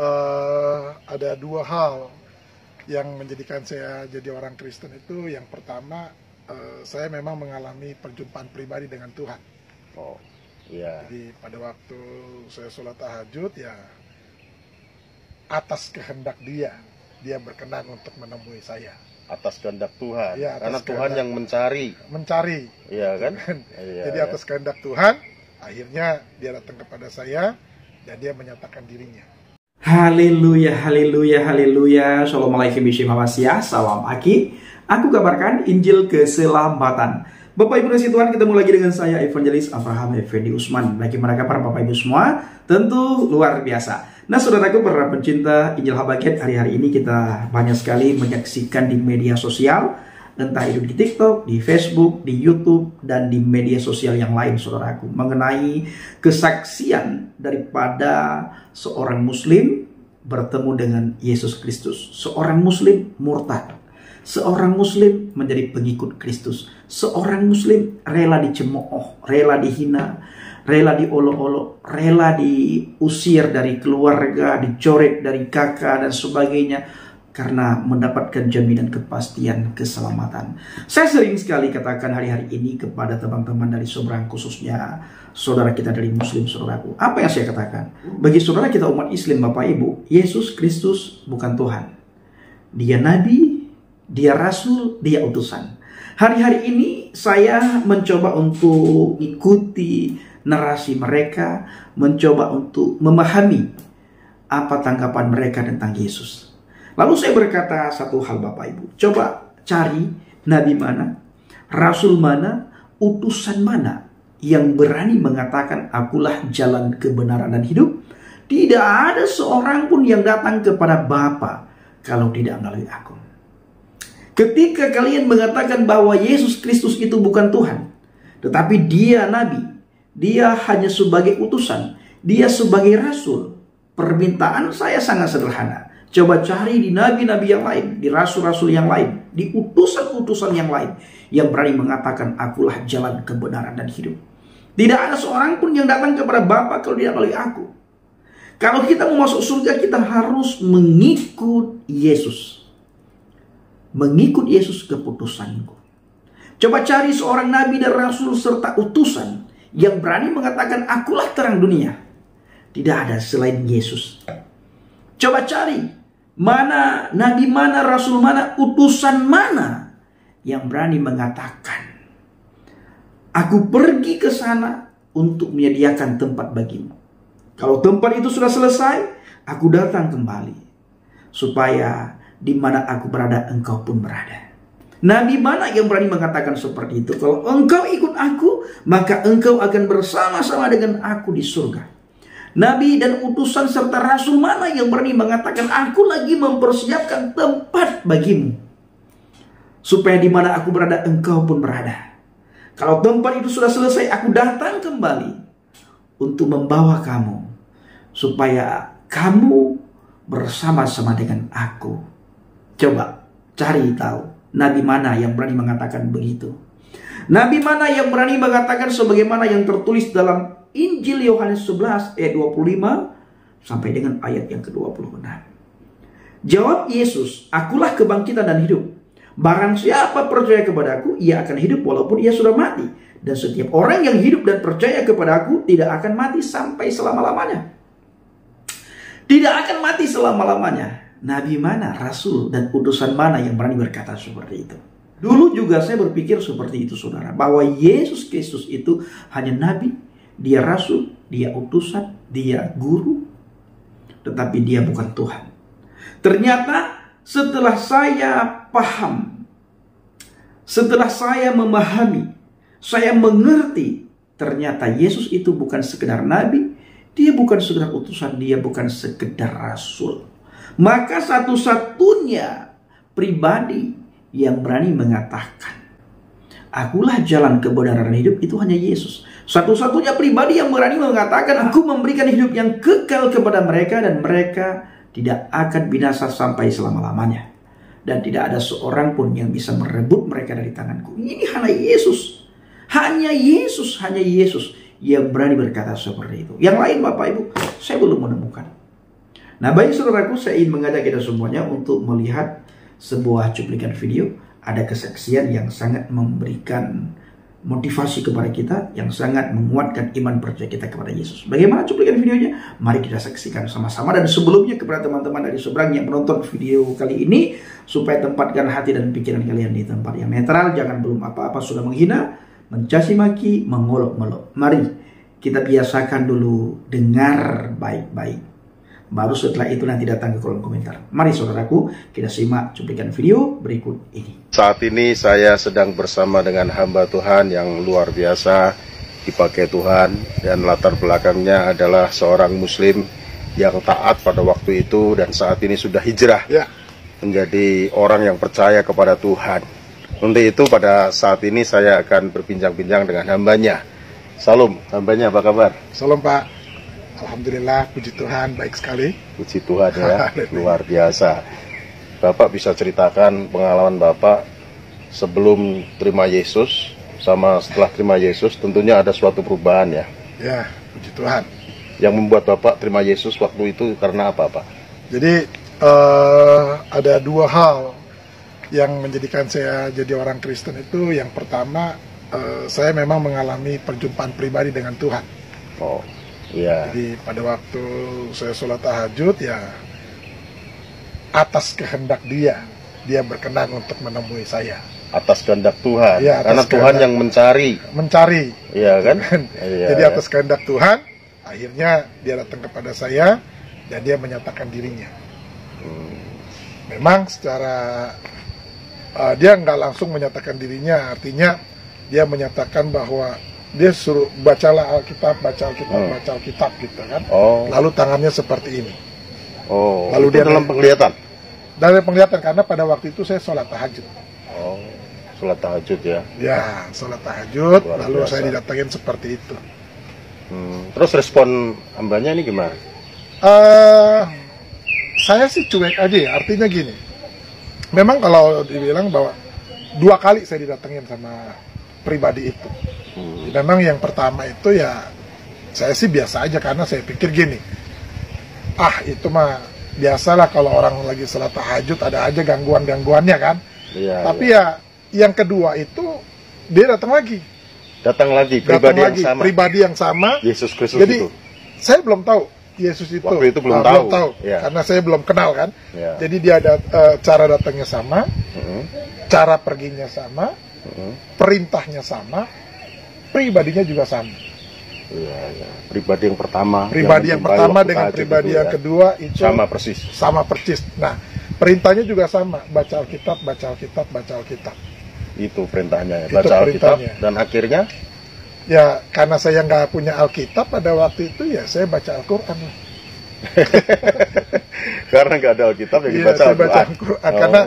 eh, ada dua hal yang menjadikan saya jadi orang Kristen itu. Yang pertama, eh, saya memang mengalami perjumpaan pribadi dengan Tuhan. Oh, iya. Jadi pada waktu saya sholat tahajud ya atas kehendak Dia, Dia berkenan untuk menemui saya, Atas kehendak Tuhan. Iya, atas Karena Tuhan yang mencari, mencari. iya kan? kan? Iya, Jadi ya. atas kehendak Tuhan, akhirnya Dia datang kepada saya dan Dia menyatakan dirinya. Haleluya, haleluya, haleluya. Assalamualaikum warahmatullahi Salam Aki. Aku kabarkan Injil keselamatan. Bapak Ibu kasih Tuhan, ketemu lagi dengan saya Evangelis Abraham Effendi Usman. Bagi mereka para Bapak Ibu semua, tentu luar biasa. Nah, saudaraku para pencinta Injil Habagat, hari-hari ini kita banyak sekali menyaksikan di media sosial, entah itu di TikTok, di Facebook, di YouTube, dan di media sosial yang lain, saudaraku, mengenai kesaksian daripada seorang Muslim bertemu dengan Yesus Kristus. Seorang Muslim murtad. Seorang Muslim menjadi pengikut Kristus. Seorang Muslim rela dicemooh, rela dihina, rela diolok-olok, rela diusir dari keluarga, dicoret dari kakak dan sebagainya karena mendapatkan jaminan kepastian keselamatan. Saya sering sekali katakan hari-hari ini kepada teman-teman dari Sobrang khususnya saudara kita dari Muslim saudaraku. Apa yang saya katakan? Bagi saudara kita umat Islam Bapak Ibu, Yesus Kristus bukan Tuhan. Dia nabi, dia rasul, dia utusan. Hari-hari ini saya mencoba untuk ikuti narasi mereka, mencoba untuk memahami apa tanggapan mereka tentang Yesus. Lalu saya berkata satu hal Bapak Ibu, coba cari nabi mana, rasul mana, utusan mana yang berani mengatakan akulah jalan kebenaran dan hidup. Tidak ada seorang pun yang datang kepada Bapa kalau tidak melalui aku. Ketika kalian mengatakan bahwa Yesus Kristus itu bukan Tuhan, tetapi dia nabi, dia hanya sebagai utusan, dia sebagai rasul. Permintaan saya sangat sederhana. Coba cari di nabi-nabi yang lain, di rasul-rasul yang lain, di utusan-utusan yang lain yang berani mengatakan akulah jalan kebenaran dan hidup. Tidak ada seorang pun yang datang kepada Bapa kalau tidak melalui aku. Kalau kita mau masuk surga kita harus mengikut Yesus. Mengikut Yesus keputusanku. Coba cari seorang nabi dan rasul serta utusan yang berani mengatakan akulah terang dunia. Tidak ada selain Yesus. Coba cari mana nabi mana, rasul mana, utusan mana yang berani mengatakan aku pergi ke sana untuk menyediakan tempat bagimu. Kalau tempat itu sudah selesai, aku datang kembali supaya di mana aku berada engkau pun berada. Nabi mana yang berani mengatakan seperti itu? Kalau engkau ikut aku, maka engkau akan bersama-sama dengan aku di surga. Nabi dan utusan serta rasul mana yang berani mengatakan aku lagi mempersiapkan tempat bagimu. Supaya di mana aku berada engkau pun berada. Kalau tempat itu sudah selesai aku datang kembali untuk membawa kamu supaya kamu bersama-sama dengan aku. Coba cari tahu nabi mana yang berani mengatakan begitu. Nabi mana yang berani mengatakan sebagaimana yang tertulis dalam Injil Yohanes 11 ayat 25 sampai dengan ayat yang ke-26. Jawab Yesus, akulah kebangkitan dan hidup. Barang siapa percaya kepadaku, ia akan hidup walaupun ia sudah mati. Dan setiap orang yang hidup dan percaya kepadaku tidak akan mati sampai selama-lamanya. Tidak akan mati selama-lamanya. Nabi mana, rasul, dan utusan mana yang berani berkata seperti itu? Dulu juga saya berpikir seperti itu saudara. Bahwa Yesus Kristus itu hanya nabi, dia rasul, dia utusan, dia guru. Tetapi dia bukan Tuhan. Ternyata setelah saya paham, setelah saya memahami, saya mengerti ternyata Yesus itu bukan sekedar nabi, dia bukan sekedar utusan, dia bukan sekedar rasul. Maka satu-satunya pribadi yang berani mengatakan, Akulah jalan kebenaran hidup itu hanya Yesus. Satu-satunya pribadi yang berani mengatakan, Aku memberikan hidup yang kekal kepada mereka dan mereka tidak akan binasa sampai selama-lamanya. Dan tidak ada seorang pun yang bisa merebut mereka dari tanganku. Ini hanya Yesus. Hanya Yesus, hanya Yesus yang berani berkata seperti itu. Yang lain Bapak Ibu, saya belum menemukan. Nah, baik saudaraku, saya ingin mengajak kita semuanya untuk melihat sebuah cuplikan video. Ada kesaksian yang sangat memberikan motivasi kepada kita, yang sangat menguatkan iman percaya kita kepada Yesus. Bagaimana cuplikan videonya? Mari kita saksikan sama-sama. Dan sebelumnya kepada teman-teman dari seberang yang menonton video kali ini, supaya tempatkan hati dan pikiran kalian di tempat yang netral, jangan belum apa-apa sudah menghina, mencaci maki, mengolok-olok. Mari kita biasakan dulu dengar baik-baik. Baru setelah itu nanti datang ke kolom komentar. Mari saudaraku, kita simak cuplikan video berikut ini. Saat ini saya sedang bersama dengan hamba Tuhan yang luar biasa dipakai Tuhan dan latar belakangnya adalah seorang muslim yang taat pada waktu itu dan saat ini sudah hijrah Ya, menjadi orang yang percaya kepada Tuhan. Untuk itu pada saat ini saya akan berbincang-bincang dengan hambanya. Salam, hambanya apa kabar? salam Pak. Alhamdulillah, puji Tuhan, baik sekali. Puji Tuhan ya, luar biasa. Bapak bisa ceritakan pengalaman Bapak sebelum terima Yesus sama setelah terima Yesus tentunya ada suatu perubahan ya. Ya, puji Tuhan. Yang membuat Bapak terima Yesus waktu itu karena apa Pak? Jadi eh, ada dua hal yang menjadikan saya jadi orang Kristen itu. Yang pertama, eh, saya memang mengalami perjumpaan pribadi dengan Tuhan. Oh, iya. Jadi pada waktu saya sholat tahajud ya atas kehendak Dia, Dia berkenan untuk menemui saya, Atas kehendak Tuhan. Iya, atas karena Tuhan yang mencari, mencari. iya kan? Iya, Jadi ya. atas kehendak Tuhan, akhirnya Dia datang kepada saya dan Dia menyatakan dirinya. Hmm, memang secara uh, dia nggak langsung menyatakan dirinya artinya dia menyatakan bahwa dia suruh bacalah Alkitab baca Alkitab Hmm. baca Alkitab gitu kan Oh, lalu tangannya seperti ini oh. Lalu itu dia- dalam penglihatan. dari penglihatan karena pada waktu itu saya sholat tahajud Oh, sholat tahajud ya. ya sholat tahajud Luar lalu biasa. saya didatengin seperti itu Hmm, Terus respon hambanya ini gimana? Eh, saya sih cuek aja ya artinya gini memang kalau dibilang bahwa dua kali saya didatengin sama pribadi itu Hmm, Memang yang pertama itu ya saya sih biasa aja karena saya pikir gini, ah itu mah biasalah kalau orang lagi sholat tahajud ada aja gangguan-gangguannya kan. Iya. Tapi iya. ya yang kedua itu dia datang lagi, datang lagi datang pribadi yang lagi sama. pribadi yang sama. Yesus Kristus Jadi itu. saya belum tahu Yesus itu, Waktu itu belum Ah, tahu. Ya. karena saya belum kenal kan. Ya. Jadi dia ada eh, cara datangnya sama, Hmm, cara perginya sama. Perintahnya sama, pribadinya juga sama. Iya, iya. Pribadi yang pertama. pribadi yang, menjumpai pertama waktu dengan pribadi itu yang ya. kedua itu sama persis. sama persis. Nah, perintahnya juga sama, baca Alkitab, baca Alkitab, baca Alkitab. Itu perintahnya ya. Itu Baca Alkitab perintahnya. dan akhirnya Ya, karena saya nggak punya Alkitab pada waktu itu ya saya baca Al-Qur'an. karena nggak ada Alkitab ya dibaca saya baca Al-Quran. Al-Qur'an Oh. karena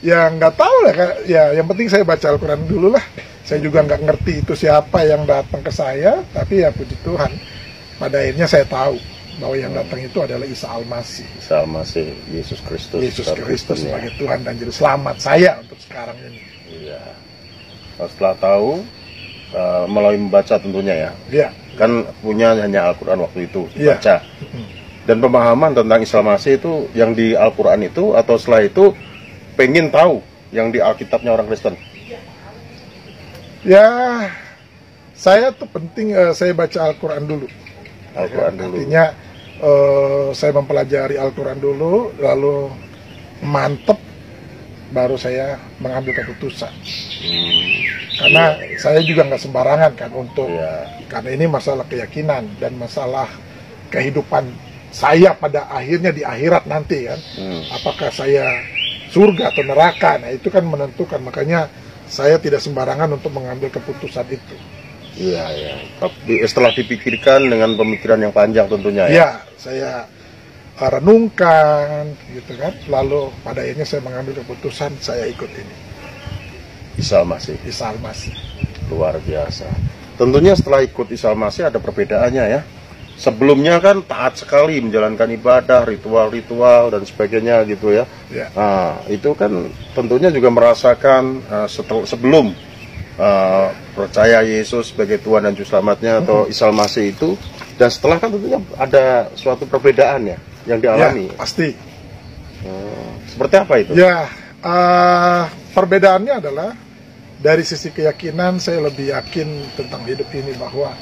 ya nggak tahu lah Kak. ya yang penting saya baca Al-Qur'an dulu lah. Saya juga nggak ngerti itu siapa yang datang ke saya, tapi ya puji Tuhan pada akhirnya saya tahu bahwa yang datang itu adalah Isa Al-Masih. sama si Yesus Kristus. Yesus Kristus ya. sebagai Tuhan dan Juru Selamat saya untuk sekarang ini. Iya. Setelah tahu eh, melalui membaca tentunya ya. Ya, Kan punya hanya Al-Quran waktu itu Iya. baca. Dan pemahaman tentang Islamasi itu yang di Al-Quran itu atau setelah itu pengen tahu yang di Alkitabnya orang Kristen. ya saya tuh penting eh, saya baca Al-Quran dulu. Al-Quran dulu. Artinya eh, saya mempelajari Al-Quran dulu, lalu mantep, baru saya mengambil keputusan. Karena saya juga nggak sembarangan kan untuk Iya. karena ini masalah keyakinan dan masalah kehidupan saya pada akhirnya di akhirat nanti kan. Hmm. apakah saya surga atau neraka nah itu kan menentukan makanya saya tidak sembarangan untuk mengambil keputusan itu Iya, iya. Tapi setelah dipikirkan dengan pemikiran yang panjang tentunya ya. ya saya uh, renungkan gitu kan lalu pada akhirnya saya mengambil keputusan saya ikut ini Isal masih Isa Al-Masih luar biasa. Tentunya setelah ikut Isal masih ada perbedaannya ya. Sebelumnya kan taat sekali menjalankan ibadah, ritual-ritual dan sebagainya gitu ya. ya Nah, itu kan tentunya juga merasakan uh, setel- sebelum uh, percaya Yesus sebagai Tuhan dan Juru Selamatnya atau Isal Masih itu dan setelah kan tentunya ada suatu perbedaan ya. yang dialami. Ya, pasti. Hmm, Seperti apa itu? Ya, eh, perbedaannya adalah dari sisi keyakinan saya lebih yakin tentang hidup ini bahwa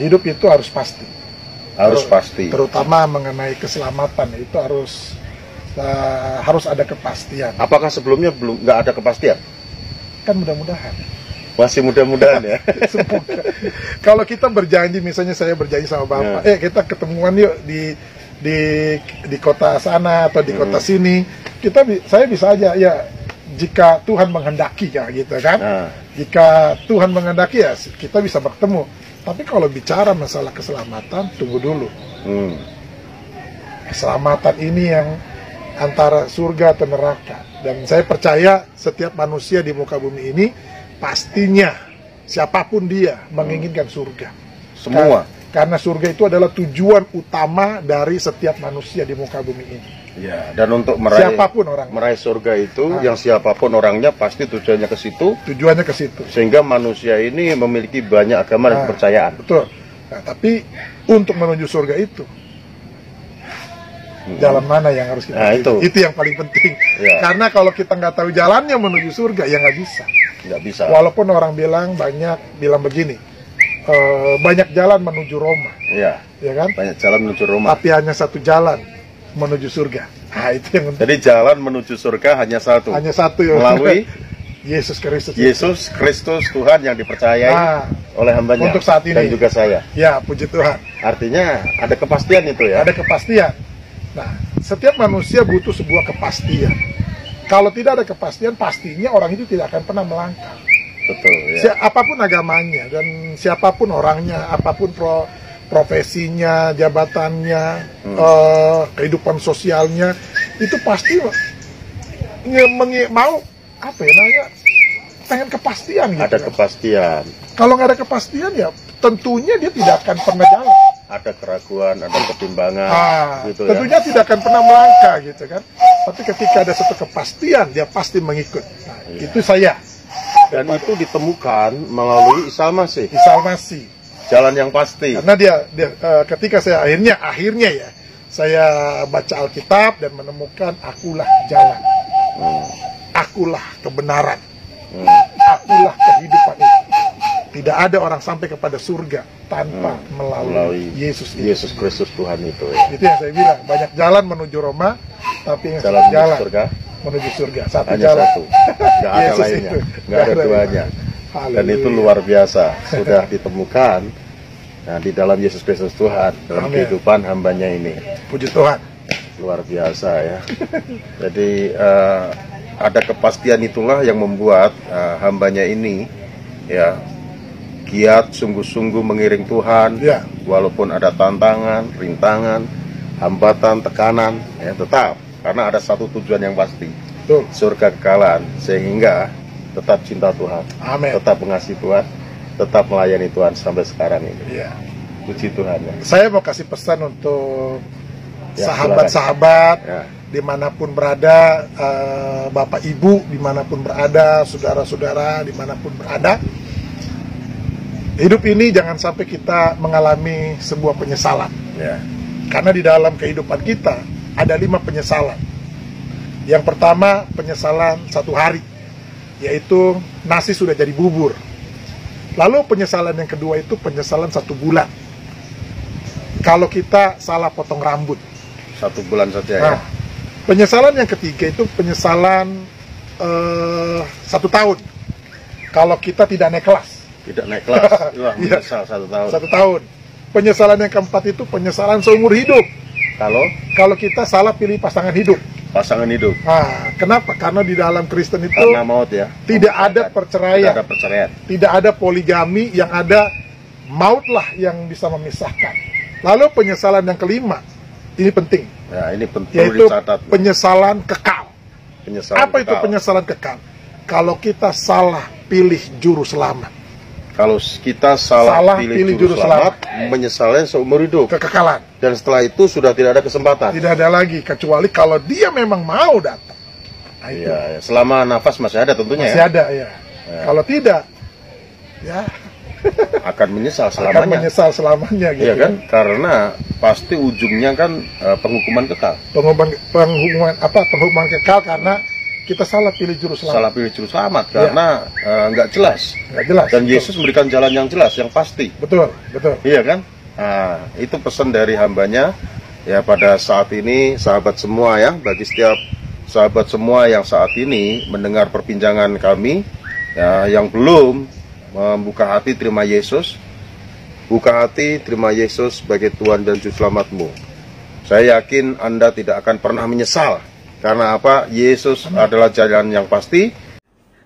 hidup itu harus pasti. Harus Ter- pasti. Terutama mengenai keselamatan itu harus eh, harus ada kepastian. Apakah sebelumnya belum nggak ada kepastian? Kan mudah-mudahan. Masih mudah-mudahan ya. Semoga. Kalau kita berjanji, misalnya saya berjanji sama bapak, Ya. eh kita ketemuan yuk di di di kota sana atau di kota Hmm. sini, kita saya bisa aja ya jika Tuhan menghendaki ya gitu kan. Nah, Jika Tuhan menghendaki ya kita bisa bertemu. Tapi kalau bicara masalah keselamatan, tunggu dulu. hmm, Keselamatan ini yang antara surga atau neraka. Dan saya percaya setiap manusia di muka bumi ini pastinya siapa pun dia menginginkan surga. semua. Karena surga itu adalah tujuan utama dari setiap manusia di muka bumi ini. Ya, dan untuk meraih Siapa pun orang, meraih surga itu, Ah. yang siapa pun orangnya pasti tujuannya ke situ, tujuannya ke situ. sehingga manusia ini memiliki banyak agama dan Ah. kepercayaan. Betul. Nah, tapi untuk menuju surga itu, Hmm. jalan mana yang harus kita Nah, pilih? itu. Itu yang paling penting. Ya. Karena kalau kita nggak tahu jalannya menuju surga, ya nggak bisa. Nggak bisa. Walaupun orang bilang banyak bilang begini, eh, banyak jalan menuju Roma, Ya, ya kan? banyak jalan menuju Roma. Tapi hanya satu jalan menuju surga. Nah, itu yang. Jadi jalan menuju surga hanya satu. hanya satu ya. Melalui Yesus Kristus. Yesus Kristus Tuhan yang dipercayai Nah, oleh hambanya untuk saat ini. dan juga saya. ya puji Tuhan. Artinya ada kepastian itu ya. Ada kepastian. Nah, setiap manusia butuh sebuah kepastian. Kalau tidak ada kepastian, pastinya orang itu tidak akan pernah melangkah. Betul ya. Si- apa pun agamanya dan siapa pun orangnya, apa pun pro- profesinya, jabatannya, Hmm. eh, kehidupan sosialnya, itu pasti mau apa ya namanya pengen kepastian gitu. Ada kan. kepastian, Kalau nggak ada kepastian ya tentunya dia tidak akan pernah jalan. ada keraguan, ada ketimbangan Ah, gitu ya. tentunya tidak akan pernah melangkah gitu kan. Tapi ketika ada satu kepastian dia pasti mengikut. Nah, Iya. Itu saya Dan itu ditemukan melalui Isa Masih, Isalmasi. jalan yang pasti. Karena dia, dia eh, ketika saya akhirnya akhirnya ya saya baca Alkitab dan menemukan akulah jalan, Hmm, akulah kebenaran, hmm. akulah kehidupan itu. Tidak ada orang sampai kepada surga tanpa Hmm, melalui, melalui Yesus. itu. Yesus Kristus Tuhan itu ya. Itu yang saya bilang banyak jalan menuju Roma, tapi yang Jalan jalan surga menuju surga satu hanya jalan. satu, nggak ada Yesus lainnya, itu. nggak ada duanya. Dan itu luar biasa, sudah ditemukan nah, di dalam Yesus Kristus Tuhan dalam Amin. kehidupan hambanya ini. Puji Tuhan. luar biasa ya. Jadi eh, ada kepastian itulah yang membuat eh, hambanya ini ya giat sungguh-sungguh mengiring Tuhan, Ya. walaupun ada tantangan, rintangan, hambatan, tekanan, ya tetap karena ada satu tujuan yang pasti Betul. surga kekalahan sehingga tetap cinta Tuhan, Amin. tetap mengasihi Tuhan, tetap melayani Tuhan sampai sekarang ini. Iya. Puji Tuhan ya. Saya mau kasih pesan untuk Ya, sahabat-sahabat Ya. di mana pun berada, eh, bapak ibu di mana pun berada, saudara-saudara di mana pun berada. Hidup ini jangan sampai kita mengalami sebuah penyesalan. Ya. Karena di dalam kehidupan kita ada lima penyesalan. Yang pertama penyesalan satu hari, yaitu nasi sudah jadi bubur. Lalu penyesalan yang kedua itu penyesalan satu bulan. Kalau kita salah potong rambut. Satu bulan saja ya. Nah, penyesalan yang ketiga itu penyesalan eh, satu tahun. Kalau kita tidak naik kelas tidak naik kelas wah Iya. menyesal satu tahun satu tahun. Penyesalan yang keempat itu penyesalan seumur hidup. Kalau Kalau kita salah pilih pasangan hidup. pasangan hidup Nah, kenapa? Karena di dalam Kristen itu karena maut ya tidak ada tidak perceraian, ada perceraian tidak ada poligami, yang ada mautlah yang bisa memisahkan. Lalu penyesalan yang kelima, ini penting, ya ini pen- perlu yaitu dicatat penyesalan kekal. penyesalan Apa itu kekal. penyesalan kekal? Kalau kita salah pilih juru selamat, kalau kita salah, Salah pilih, pilih juru juru selamat menyesalnya seumur hidup kekekalan. dan setelah itu sudah tidak ada kesempatan Tidak ada lagi kecuali kalau dia memang mau datang. Nah, itu ya, ya. selama nafas masih ada tentunya masih ya ada ya. Ya. Kalau tidak, ya akan menyesal akan selamanya. menyesal selamanya gitu Iya kan? Karena pasti ujungnya kan eh, penghukuman kekal. penghukuman penghukuman apa penghukuman kekal karena kita salah pilih juru selamat Salah pilih juru selamat karena eh, nggak jelas. nggak jelas Dan betul. Yesus memberikan jalan yang jelas, yang pasti. betul betul Iya kan? Nah, itu pesan dari hambanya ya pada saat ini sahabat semua ya bagi setiap sahabat semua yang saat ini mendengar perbincangan kami ya yang belum membuka hati terima Yesus buka hati terima Yesus sebagai Tuhan dan Juru Selamatmu saya yakin Anda tidak akan pernah menyesal karena apa Yesus adalah jalan yang pasti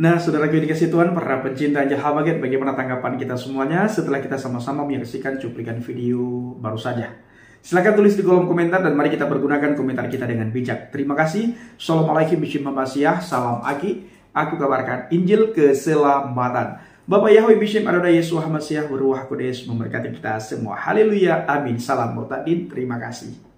Nah, saudara yang dikasih Tuhan, para pencinta Jahal bagaimana tanggapan kita semuanya setelah kita sama-sama menyaksikan cuplikan video baru saja? Silahkan tulis di kolom komentar dan mari kita pergunakan komentar kita dengan bijak. Terima kasih. Assalamualaikum warahmatullahi Salam Aki. Aku kabarkan Injil keselamatan. Bapak Yahweh Bishim Adonai Yesus Hamasiah Beruah Kudus memberkati kita semua. Haleluya. Amin. Salam Mutadin. Terima kasih.